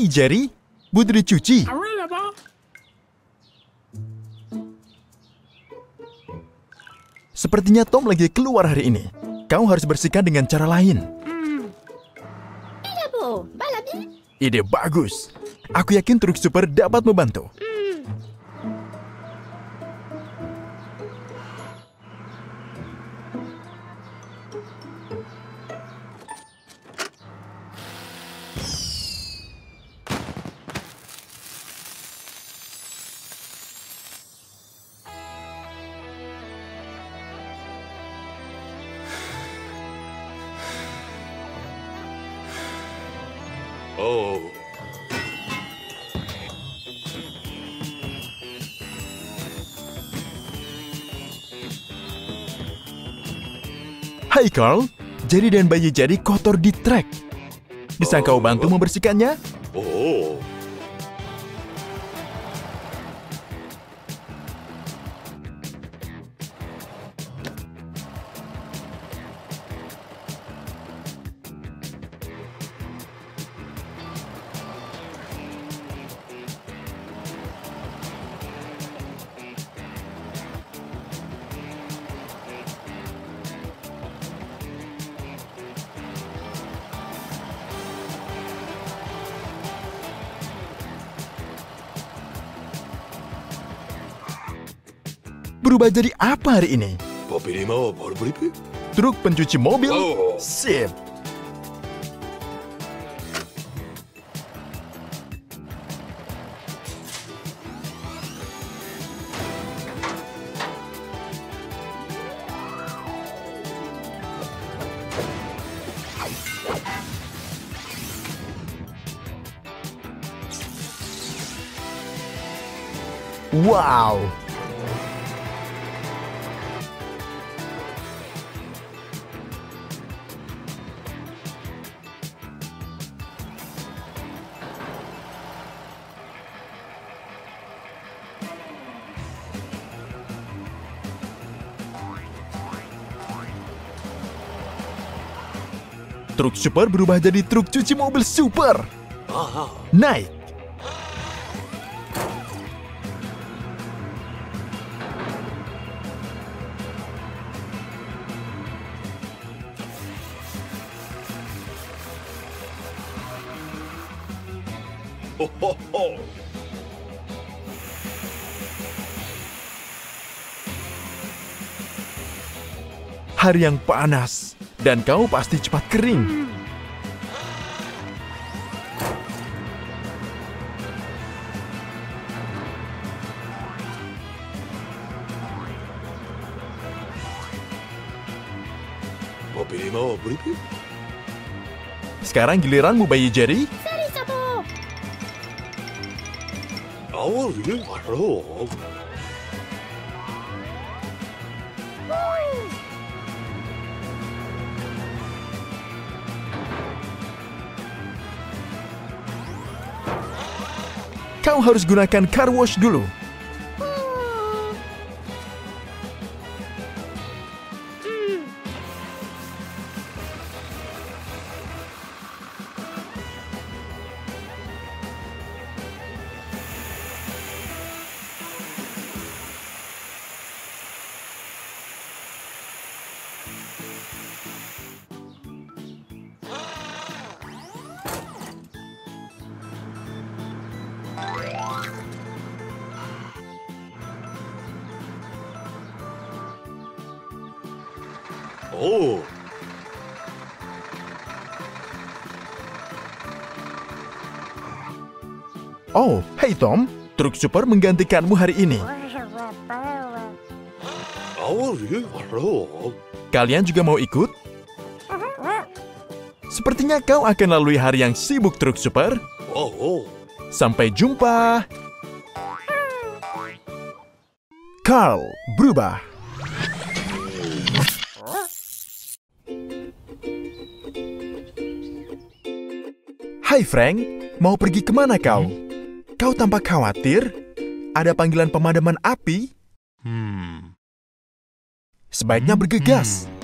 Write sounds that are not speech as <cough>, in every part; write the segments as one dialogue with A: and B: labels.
A: Hai Jerry.
B: Ah ouais, là-bas.
A: Sepertinya Tom lagi keluar hari ini. Kau harus bersihkan dengan cara lain.
C: D'abord, Balabi
A: Ide bagus. Aku yakin truk super dapat membantu. Hai Carl, Jerry dan bayi Jerry kotor di trek. Bisa kau bantu membersihkannya?
D: Oh.
A: Berubah jadi apa hari ini? Truk pencuci mobil? Sip. Wow, truk super berubah jadi truk cuci mobil super. Naik. Hari yang panas. Dan kau pasti cepat kering. Sekarang giliranmu bayi Jerry.
D: Awal
A: Kau harus gunakan car wash dulu.
D: Oh.
A: Oh, hey Tom. Truk super menggantikanmu hari ini.
D: Ini baru.
A: Kalian juga mau ikut? Sepertinya kau akan lalui hari yang sibuk truk super.
D: Oh, oh.
A: Sampai jumpa. Carl berubah. Hai Frank, mau pergi ke mana kau? Kau tampak khawatir? Ada panggilan pemadaman api?
E: Hmm.
A: Sebaiknya hmm, bergegas. Hmm.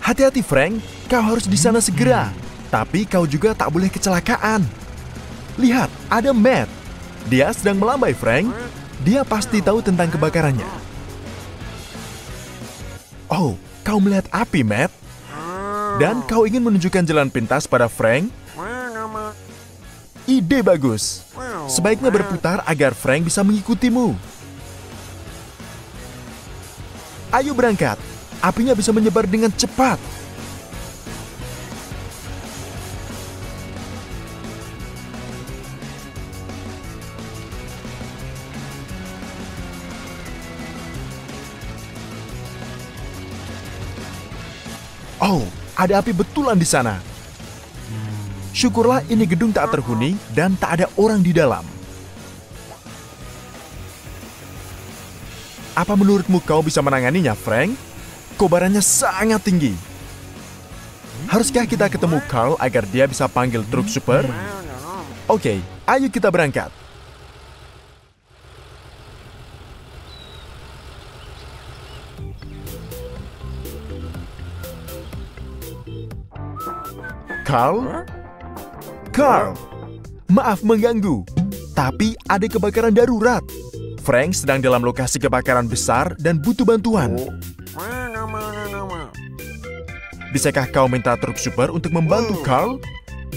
A: Hati-hati Frank, kau harus di sana hmm, segera. Tapi kau juga tak boleh kecelakaan. Lihat, ada Matt. Dia sedang melambai Frank. Dia pasti tahu tentang kebakarannya. Oh, kau melihat api, Matt? Dan kau ingin menunjukkan jalan pintas pada Frank? Ide bagus. Sebaiknya berputar agar Frank bisa mengikutimu. Ayo berangkat. Apinya bisa menyebar dengan cepat. Ada api betulan di sana. Syukurlah ini gedung tak terhuni dan tak ada orang di dalam. Apa menurutmu kau bisa menanganinya, Frank? Kobarannya sangat tinggi. Haruskah kita ketemu Carl agar dia bisa panggil truk super? Oke, ayo kita berangkat. Carl? Carl, maaf mengganggu, tapi ada kebakaran darurat. Frank sedang dalam lokasi kebakaran besar dan butuh bantuan. Bisakah kau minta truk super untuk membantu Carl?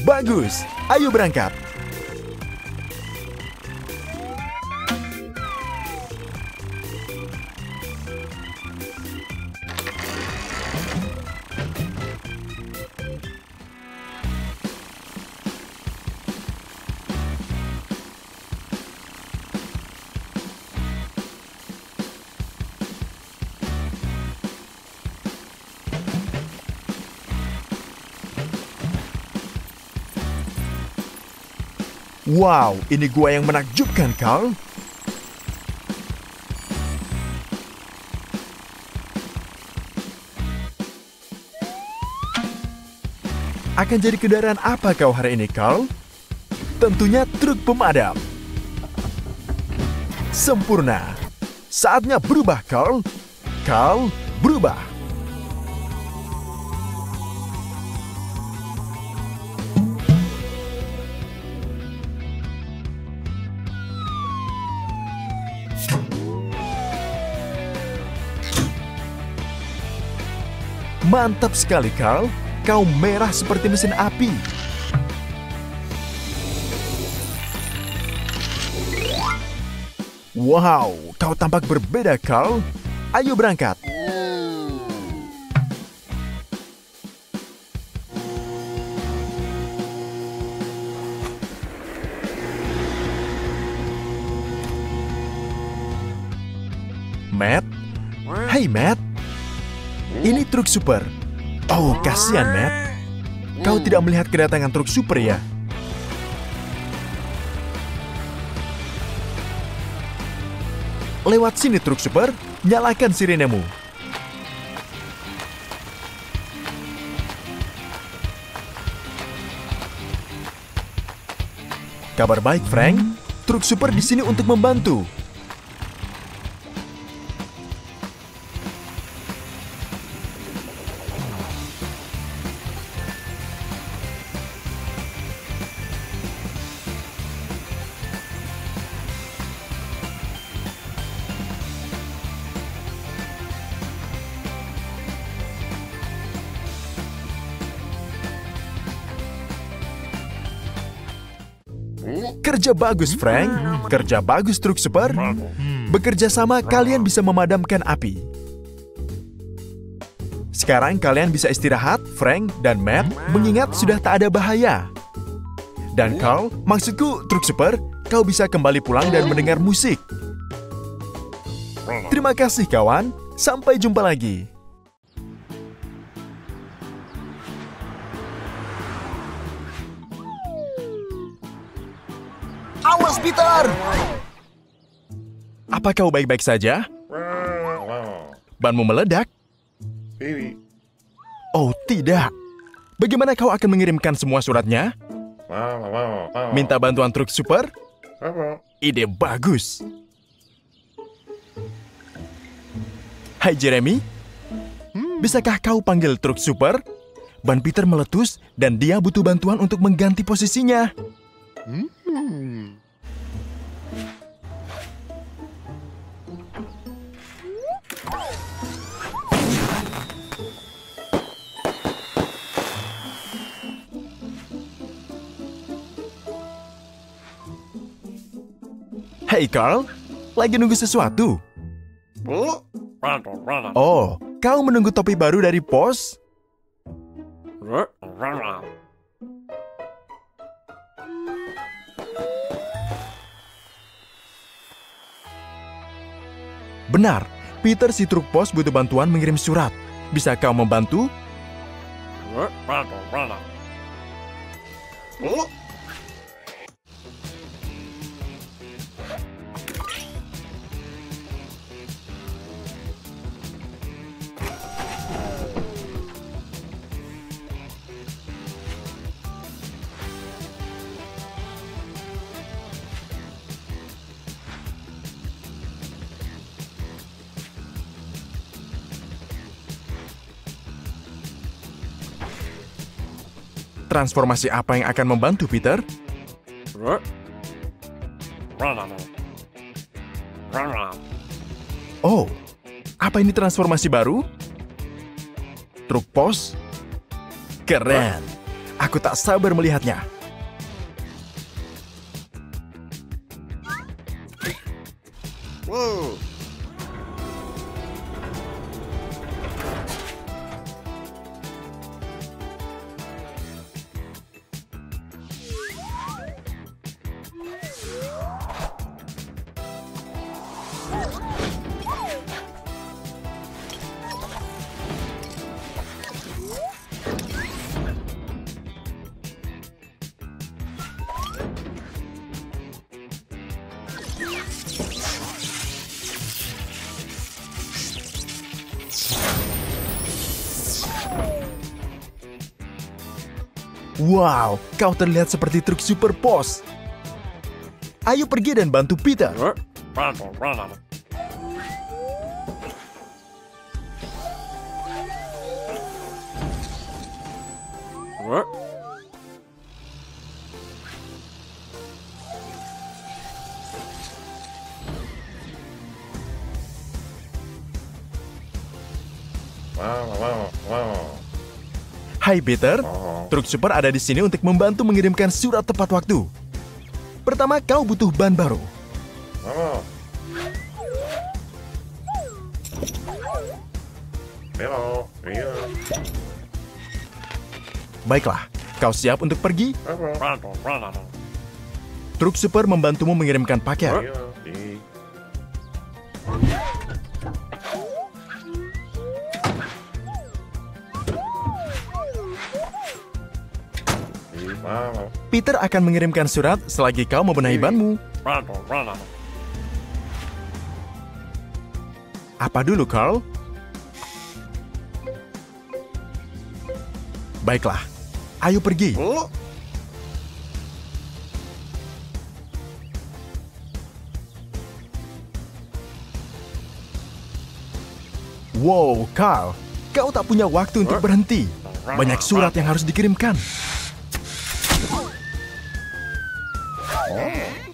A: Bagus, ayo berangkat. Wow, ini gua yang menakjubkan, Carl. Akan jadi kendaraan apa kau hari ini, Carl? Tentunya truk pemadam. Sempurna. Saatnya berubah, Carl. Carl, berubah. Mantap sekali, Carl. Kau merah seperti mesin api. Wow, kau tampak berbeda, Carl. Ayo berangkat. Matt? Hey, Matt. Truk super. Oh, kasihan, Matt. Kau tidak melihat kedatangan truk super ya? Lewat sini truk super, nyalakan sirenemu. Kabar baik, Frank. Truk super di sini untuk membantu. Bagus, Frank. Kerja bagus, truk super. Bekerja sama, kalian bisa memadamkan api. Sekarang kalian bisa istirahat, Frank dan Matt, mengingat sudah tak ada bahaya. Dan Carl, maksudku truk super, kau bisa kembali pulang dan mendengar musik. Terima kasih kawan, sampai jumpa lagi. Apa kau baik-baik saja? Banmu meledak? Oh, tidak. Bagaimana kau akan mengirimkan semua suratnya? Minta bantuan truk super? Ide bagus. Hai Jeremy, Bisakah kau panggil truk super? Ban Peter meletus dan dia butuh bantuan untuk mengganti posisinya. Hey Carl, lagi nunggu sesuatu? Oh, kau menunggu topi baru dari pos? Benar, Peter si truk pos butuh bantuan mengirim surat. Bisa kau membantu? Transformasi apa yang akan membantu Peter? Oh, apa ini transformasi baru? Truk pos? Keren. Aku tak sabar melihatnya. Wow, kau terlihat seperti truk super pos. Ayo pergi dan bantu Peter. Hai Peter, truk super ada di sini untuk membantu mengirimkan surat tepat waktu. Pertama, kau butuh ban baru. Baiklah, kau siap untuk pergi? Truk super membantumu mengirimkan paket. Peter akan mengirimkan surat selagi kau membenahi banmu. Apa dulu, Carl? Baiklah, ayo pergi. Wow, Carl, kau tak punya waktu untuk berhenti. Banyak surat yang harus dikirimkan.
C: Oh.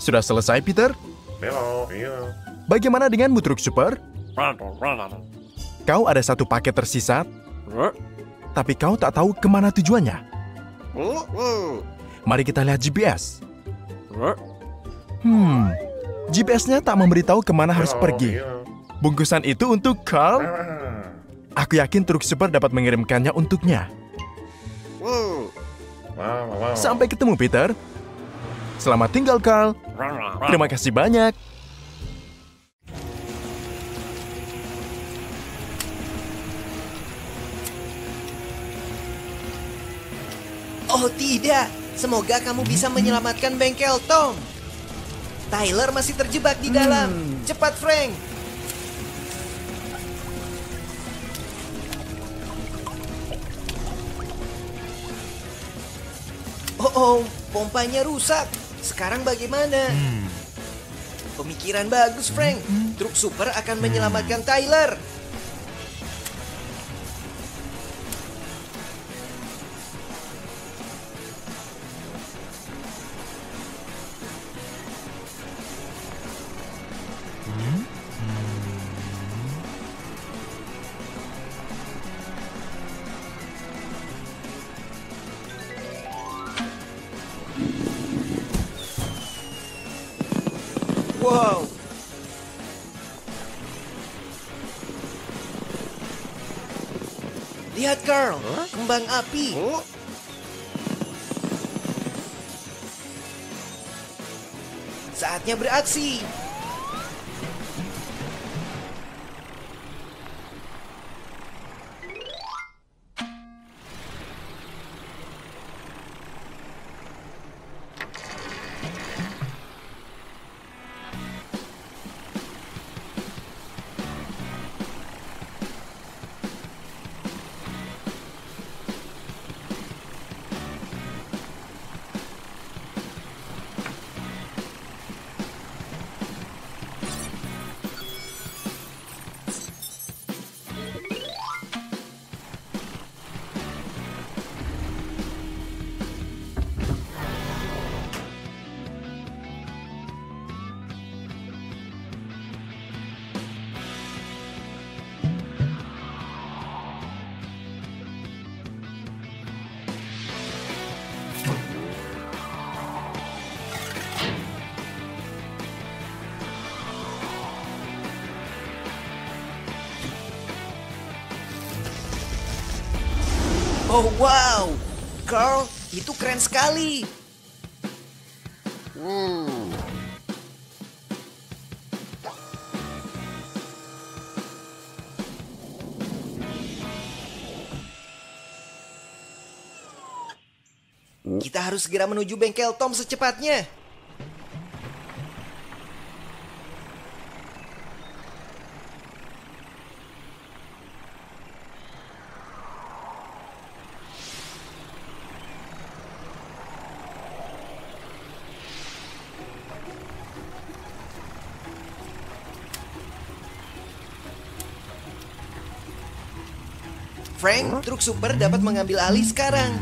A: Sudah selesai, Peter? Bagaimana denganmu, truk super? Kau ada satu paket tersisa, tapi kau tak tahu ke mana tujuannya. Mari kita lihat GPS. Hmm, GPS-nya tak memberitahu ke mana harus pergi. Bungkusan itu untuk Carl. Aku yakin truk super dapat mengirimkannya untuknya. Sampai ketemu, Peter. Selamat tinggal, Carl. Terima kasih banyak.
B: Oh tidak, semoga kamu bisa menyelamatkan bengkel Tom. Tyler masih terjebak di dalam. Cepat Frank. Oh, pompanya rusak. Sekarang bagaimana? Pemikiran bagus, Frank. Truk super akan menyelamatkan Tyler. Lihat Carl, kembang api. Saatnya beraksi. Oh wow, Carl, itu keren sekali. Kita harus segera menuju bengkel Tom secepatnya. Frank, truk super dapat mengambil alih sekarang.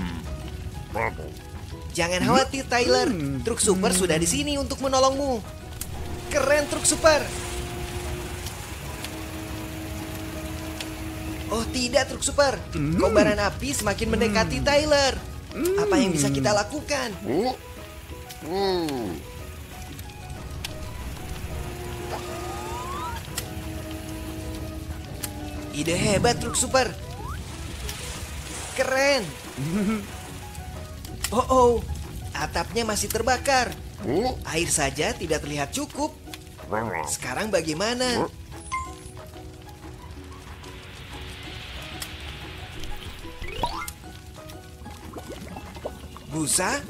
B: Jangan khawatir, Tyler. Truk super sudah di sini untuk menolongmu. Keren truk super. Oh tidak, truk super. Kobaran api semakin mendekati Tyler. Apa yang bisa kita lakukan? Ide hebat, truk super. Keren. <laughs> Oh, oh, atapnya masih terbakar. Air saja tidak terlihat cukup. Sekarang bagaimana? Busa?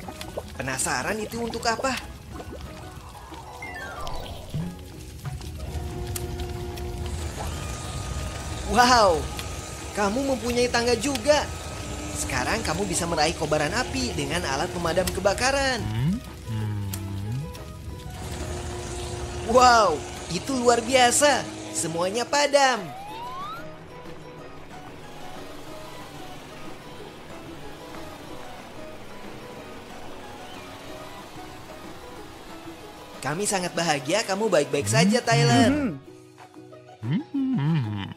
B: Penasaran itu untuk apa? Wow, kamu mempunyai tangga juga. Sekarang kamu bisa meraih kobaran api dengan alat pemadam kebakaran. Wow, itu luar biasa. Semuanya padam. Kami sangat bahagia kamu baik-baik saja, Tyler.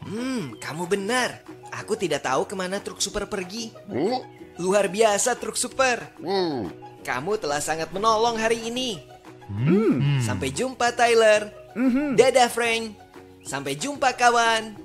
B: Hmm, kamu benar. Aku tidak tahu ke mana truk super pergi. Luar biasa truk super. Kamu telah sangat menolong hari ini. Sampai jumpa Tyler. Dadah Frank. Sampai jumpa kawan.